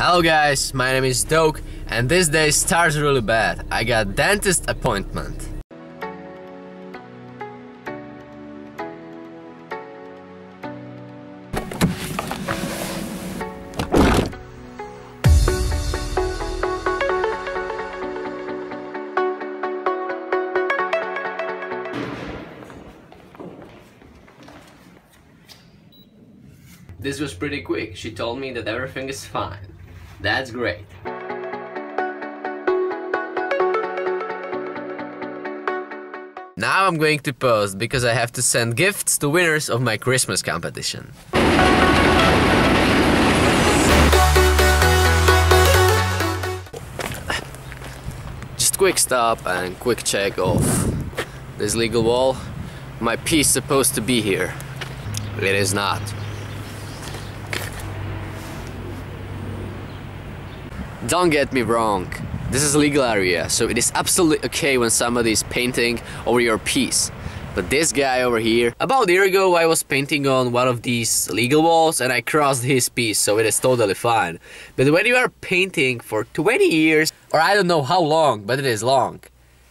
Hello guys, my name is Doke and this day starts really bad. I got dentist appointment. This was pretty quick. She told me that everything is fine. That's great. Now I'm going to pause because I have to send gifts to winners of my Christmas competition. Just quick stop and quick check of this legal wall. My piece supposed to be here. It is not. Don't get me wrong, this is a legal area, so it is absolutely okay when somebody is painting over your piece. But this guy over here, about a year ago I was painting on one of these legal walls and I crossed his piece, so it is totally fine. But when you are painting for 20 years, or I don't know how long, but it is long,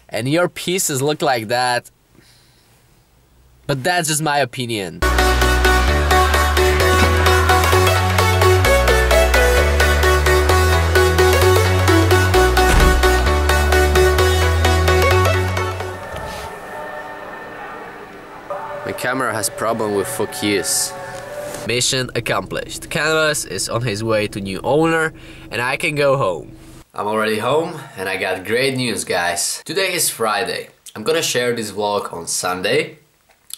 and your pieces look like that, but that's just my opinion. Camera has problem with focus. Mission accomplished. Canvas is on his way to new owner and I can go home. I'm already home and I got great news guys. Today is Friday. I'm gonna share this vlog on Sunday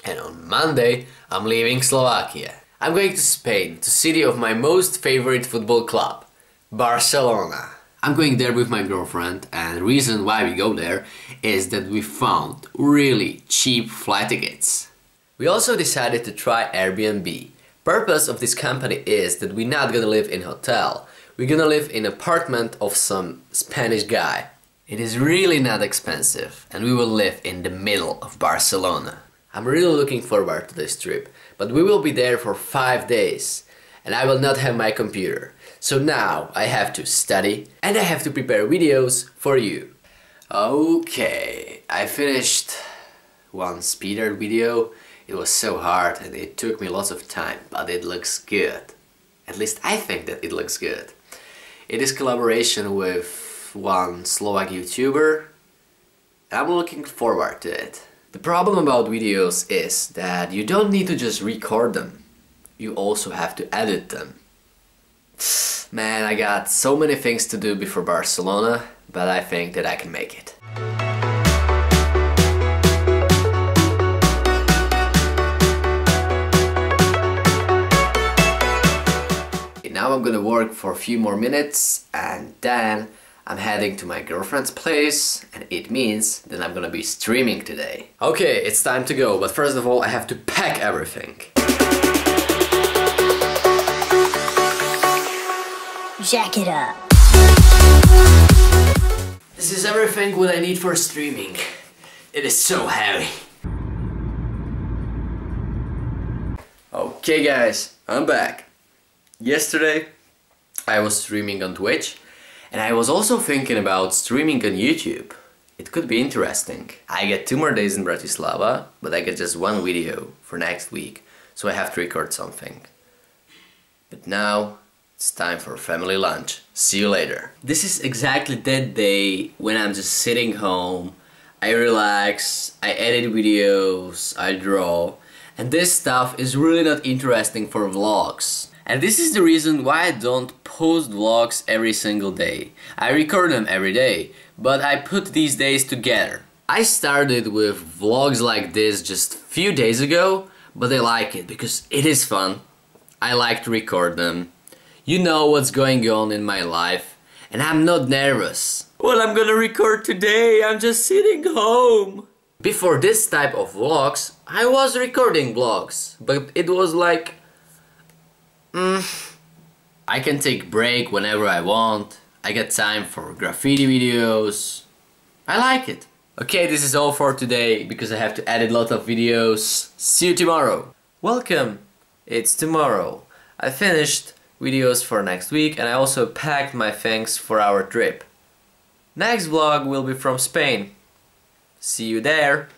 and on Monday I'm leaving Slovakia. I'm going to Spain, to city of my most favorite football club, Barcelona. I'm going there with my girlfriend and reason why we go there is that we found really cheap flight tickets. We also decided to try Airbnb. Purpose of this company is that we're not gonna live in hotel. We're gonna live in apartment of some Spanish guy. It is really not expensive and we will live in the middle of Barcelona. I'm really looking forward to this trip, but we will be there for five days and I will not have my computer. So now I have to study and I have to prepare videos for you. Okay, I finished one speeder video it was so hard and it took me lots of time, but it looks good. At least I think that it looks good. It is collaboration with one Slovak YouTuber. I'm looking forward to it. The problem about videos is that you don't need to just record them. You also have to edit them. Man, I got so many things to do before Barcelona, but I think that I can make it. Now I'm gonna work for a few more minutes and then I'm heading to my girlfriend's place and it means that I'm gonna be streaming today. Okay, it's time to go, but first of all I have to pack everything. Jack it up. This is everything what I need for streaming. It is so heavy. Okay guys, I'm back. Yesterday I was streaming on Twitch and I was also thinking about streaming on YouTube. It could be interesting. I get two more days in Bratislava, but I get just one video for next week, so I have to record something. But now it's time for family lunch. See you later. This is exactly that day when I'm just sitting home, I relax, I edit videos, I draw, and this stuff is really not interesting for vlogs. And this is the reason why I don't post vlogs every single day. I record them every day, but I put these days together. I started with vlogs like this just few days ago, but I like it because it is fun. I like to record them. You know what's going on in my life, and I'm not nervous. Well, I'm gonna record today, I'm just sitting home. Before this type of vlogs, I was recording vlogs, but it was like Mm, I can take break whenever I want. I get time for graffiti videos. I like it. Okay, this is all for today because I have to edit a lot of videos. See you tomorrow. Welcome. It's tomorrow. I finished videos for next week and I also packed my things for our trip. Next vlog will be from Spain. See you there!